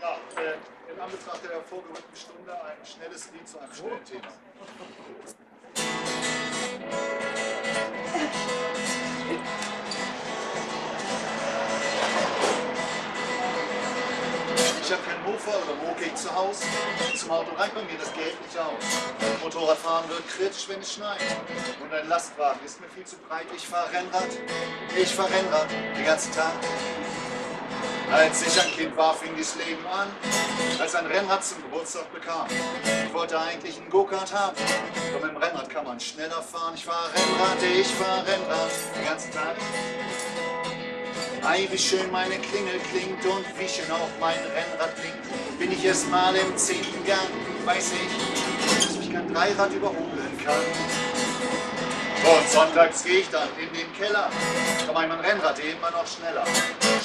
Ja, äh, in Anbetracht der vorgerückten Stunde ein schnelles Lied zu einem schnellen Thema. Ich habe kein Mofa oder Mokik zu Hause. Zum Auto reicht bei mir das Geld nicht aus. Motorradfahren wird kritisch, wenn es schneit. Und ein Lastwagen ist mir viel zu breit. Ich fahre Rennrad, ich fahre Rennrad den ganzen Tag. Als ich ein Kind war, fing das Leben an, als ein Rennrad zum Geburtstag bekam. Ich wollte eigentlich einen Go-Kart haben, doch mit dem Rennrad kann man schneller fahren. Ich fahre Rennrad, ich fahre Rennrad den ganzen Tag. Ei, wie schön meine Klingel klingt und wie schön auch mein Rennrad klingt. Bin ich erst mal im zehnten Gang, weiß ich, dass mich kein Dreirad überholen kann. Und sonntags gehe ich dann in den Keller, ich mein Rennrad immer noch schneller.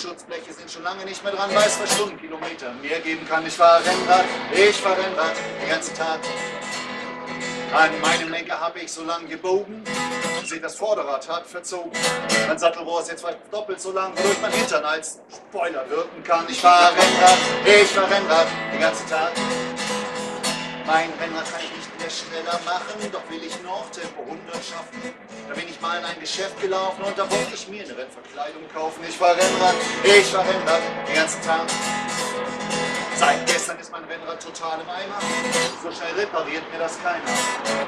Schutzbleche sind schon lange nicht mehr dran, weiß was Stundenkilometer mehr geben kann. Ich fahre Rennrad, ich fahre Rennrad den ganzen Tag. An meinem Lenker habe ich so lang gebogen, seht das Vorderrad hat verzogen. Mein Sattelrohr ist jetzt doppelt so lang, wodurch mein Hintern als Spoiler wirken kann. Ich fahre Rennrad, ich fahre Rennrad den ganzen Tag. Mein Rennrad kann ich nicht mehr schneller machen, doch will ich noch Tempo 100 schaffen. Da bin ich mal in ein Geschäft gelaufen und da wollte ich mir eine Rennverkleidung kaufen. Ich fahr Rennrad, ich fahr Rennrad den ganzen Tag. Seit gestern ist mein Rennrad total im Eimer. So schnell repariert mir das keiner.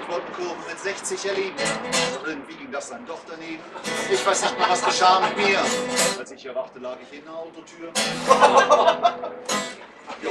Ich wollte Kurven mit 60 erleben. Irgendwie ging das dann doch daneben. Ich weiß nicht mal, was geschah mit mir. Als ich erwachte, lag ich in der Autotür. Jo.